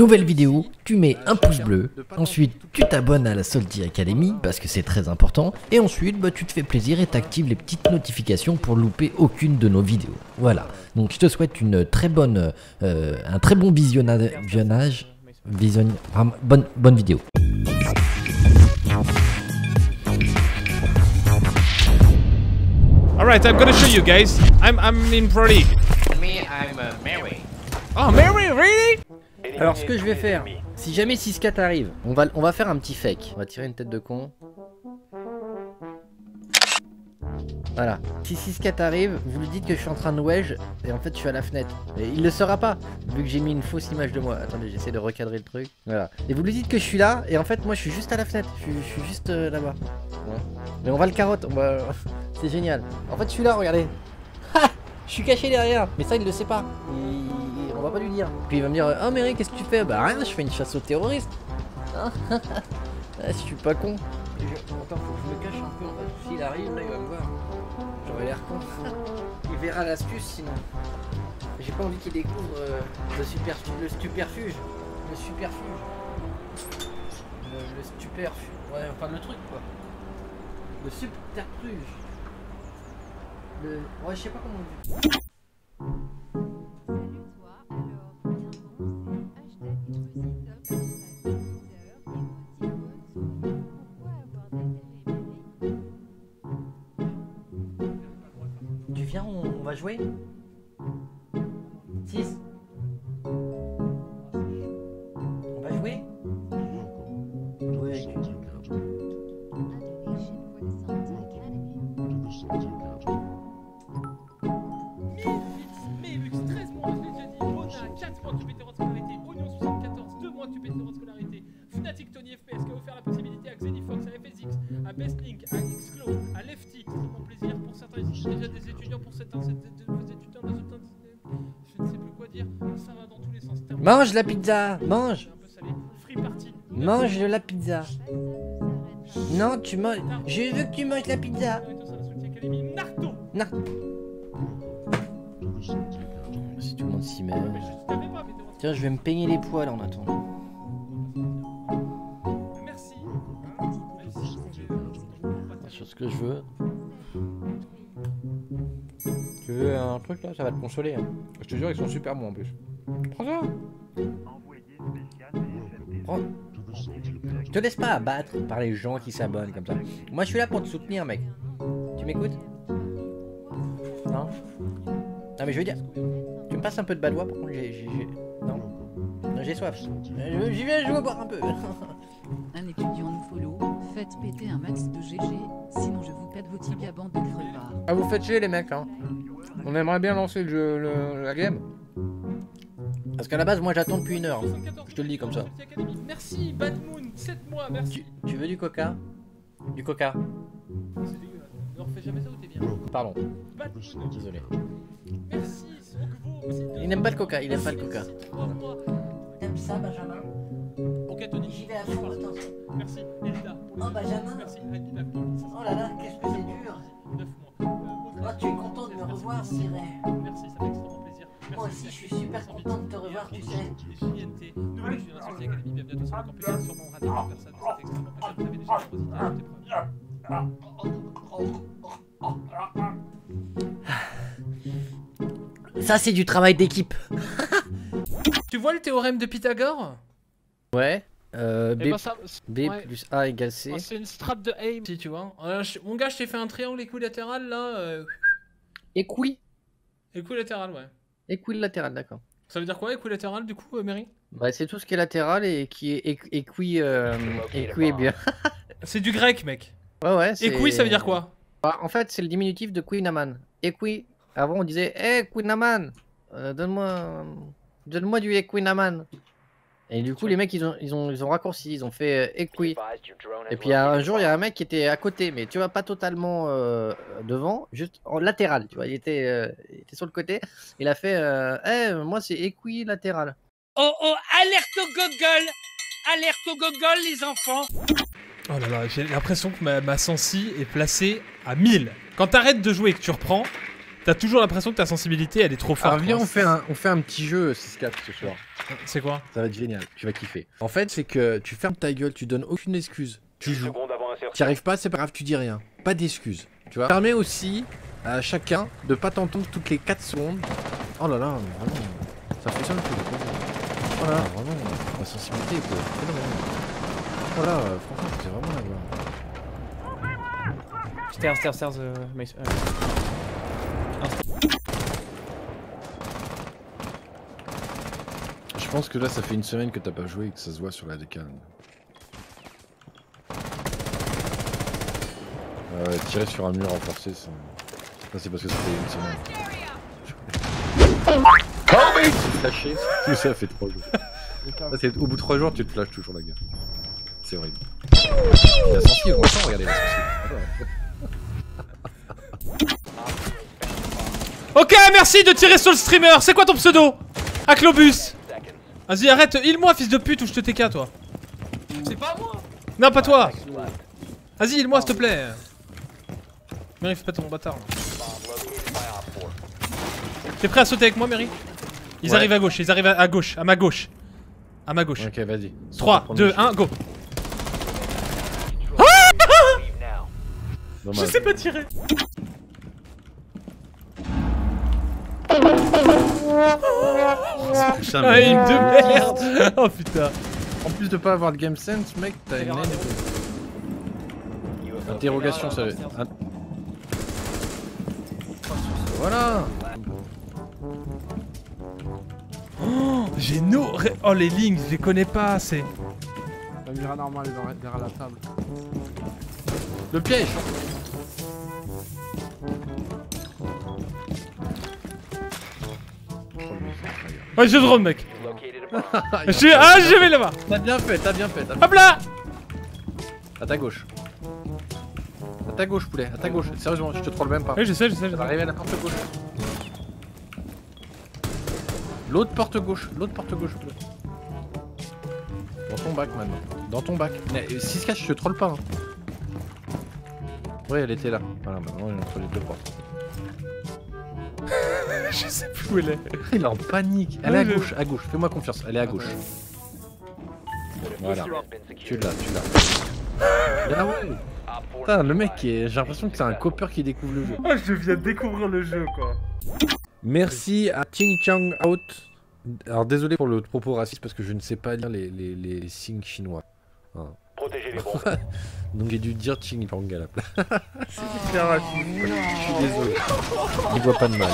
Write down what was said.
Nouvelle vidéo, tu mets un pouce bleu, ensuite tu t'abonnes à la Salty Academy parce que c'est très important, et ensuite bah, tu te fais plaisir et t'actives les petites notifications pour louper aucune de nos vidéos. Voilà, donc je te souhaite une très bonne, euh, un très bon visionnage, visionnage, vision, vraiment, bonne, bonne vidéo. Alright, I'm gonna show you guys. I'm I'm in Pro League. Me, I'm uh, Mary. Oh, Mary, really? Alors ce que je vais faire, si jamais 6-4 arrive, on va, on va faire un petit fake. On va tirer une tête de con. Voilà. Si 6-4 arrive, vous lui dites que je suis en train de wedge et en fait je suis à la fenêtre. Et il le saura pas, vu que j'ai mis une fausse image de moi. Attendez, j'essaie de recadrer le truc. Voilà. Et vous lui dites que je suis là et en fait moi je suis juste à la fenêtre. Je suis, juste euh, là-bas. Mais on va le carotte. C'est génial. En fait je suis là, regardez. Je suis caché derrière. Mais ça il le sait pas. Pas lui dire. Puis il va me dire Oh Mary, qu'est-ce que tu fais? Bah rien, je fais une chasse aux terroristes. Ah, je suis pas con. Attends, faut que je me cache un peu en fait. S'il arrive, là il va me voir. J'aurais l'air con. Il verra l'astuce sinon. J'ai pas envie qu'il découvre euh, le, super, le superfuge. Le superfuge. Le, le superfuge. Ouais, enfin le truc quoi. Le subterfuge. Le. Ouais, je sais pas comment on dit. Viens, on, va jouer Mange la pizza Mange. Mange de la pizza. Non, tu manges. Je veux que tu manges la pizza Non Si tout le monde s'y met. Tiens, je vais me peigner les poils en attendant. Merci. Sur ce que je veux. Tu veux un truc là? Ça va te consoler. hein. Je te jure, ils sont super bons en plus. Prends ça Prends. Je te laisse pas abattre par les gens qui s'abonnent comme ça. Moi, je suis là pour te soutenir, mec. Tu m'écoutes? Non? Non, mais je veux dire, tu me passes un peu de badois, par contre, j'ai... Non? Non, j'ai soif. Euh, je- J'y viens, je veux boire un peu. Un étudiant nous follow, faites péter un max de GG, sinon je vous pète vos tibias bande de crevards. Ah, vous faites chier, les mecs, hein. On aimerait bien lancer le jeu, le- la game. Parce qu'à la base, moi, j'attends depuis une heure. Je te le dis comme ça. Merci, Bad Moon, 7 mois, merci. Tu, tu veux du coca? Du coca C'est dégueulasse. Ne refais jamais ça ou t'es bien? Pardon, Bad Moon, désolé. merci, Sogvo. Il n'aime pas le coca, il aime pas le coca. T'aimes ça, Benjamin? Ok, Tony. J'y vais à fond, attention. Merci, Elida. Oh, Benjamin. Merci, Elida. pour Oh là là, qu'est-ce que c'est dur 9 mois. Euh, Oh, tu es content de me revoir. Cyril. Merci, ça. Moi aussi, je suis super content de te revoir, tu sais. Ça c'est du travail d'équipe. Tu vois le théorème de Pythagore? Ouais. Euh, B, Eh ben, ça- B ouais. plus A égale C. Ah, C'est une strap de aim, si tu vois. Euh, je- mon gars, je t'ai fait un triangle équilatéral là. Euh... Équi. Équilatéral, ouais. Équilatéral, d'accord. Ça veut dire quoi, équilatéral, du coup, euh, Mary? Bah, c'est tout ce qui est latéral et qui est équi... équi, euh, équi bien. C'est du grec, mec. Ouais, ouais. c'est- Équi, ça veut dire quoi? Bah, en fait, c'est le diminutif de Queen Equi. Avant, on disait Eh, Queen euh, donne-moi donne-moi du Equinaman. Et du coup, les mecs, ils ont, ils ont, ils ont raccourci, ils ont fait euh, Equi. Et puis un jour, il y a un mec qui était à côté, mais tu vois, pas totalement euh, devant, juste en latéral, tu vois, il était, euh, il était sur le côté. Il a fait euh, Eh, moi, c'est Equilatéral. Oh oh, alerte au gogol Alerte au gogol, les enfants Oh là là, j'ai l'impression que ma, ma sensi est placée à 1000. Quand t'arrêtes de jouer et que tu reprends, T'as toujours l'impression que ta sensibilité elle est trop forte. Alors viens, quoi. on fait un, on fait un petit jeu 6-4 ce soir. C'est quoi Ça va être génial, tu vas kiffer. En fait, c'est que tu fermes ta gueule, tu donnes aucune excuse. Tu joues. Tu arrives pas, c'est pas grave, tu dis rien. Pas d'excuses. Tu vois. Ça permet aussi à chacun de pas t'entendre toutes les 4 secondes. Oh là là, mais vraiment. Ça truc. Oh là là, vraiment. La sensibilité, quoi. Oh là, franchement, c'est vraiment la gloire. Stairs, stairs, stairs, euh, euh, Je pense que là, ça fait une semaine que t'as pas joué et que ça se voit sur la décale. Ouais, tirer sur un mur renforcé, ça, ça, c'est parce que ça fait une semaine. Kobe Flashé, tout ça fait 3 jours. C'est- au bout de 3 jours, tu te flashes toujours la gueule. C'est horrible. Regardez. Ok, merci de tirer sur le streamer. C'est quoi ton pseudo? Aclobus. Vas-y, arrête, heal-moi, fils de pute, ou je te TK, toi. C'est pas moi Non, pas toi. Vas-y, heal-moi, s'il te plaît. Mary, fais pas ton bâtard. T'es prêt à sauter avec moi, Mary? Ils Ouais. arrivent à gauche, ils arrivent à, gauche, à ma gauche. À ma gauche. Ok, vas-y. 3, 2, 1, go. Je sais pas tirer. Putain, Ah, une de merde. Oh putain. En plus de pas avoir de game sense, mec, t'as une haine. Interrogation, ça va. Voilà J'ai no. Oh, les lignes, je les connais pas assez. La mira normale est derrière la table. Le piège Ouais, je drone, mec. Je suis. Ah, je vais là-bas. T'as bien fait, t'as bien fait. Hop là. À ta gauche. À ta gauche, poulet, à ta gauche. Sérieusement, je te troll même pas. Oui, je sais, je sais. je Ça va sais. arriver à la porte gauche. L'autre porte gauche, l'autre porte gauche, poulet. Dans ton bac maintenant. Dans ton bac. Mais 6 4 je te troll pas. Hein. Oui, elle était là. Voilà, maintenant j'ai entre les deux portes. Je sais plus où elle est. Il est en panique. Elle est à gauche, à gauche. Fais-moi confiance. Elle est à gauche. Voilà. Tu l'as, tu l'as. Ah ouais. Putain, le mec, qui est- j'ai l'impression que c'est un copper qui découvre le jeu. Oh, je viens de découvrir le jeu, quoi. Merci à Ting Chang Out. Alors désolé pour le propos raciste parce que je ne sais pas lire les, les, les signes chinois. Voilà. Donc j'ai dû dire Ching Chang à la place. Je suis désolé. Il voit pas de mal.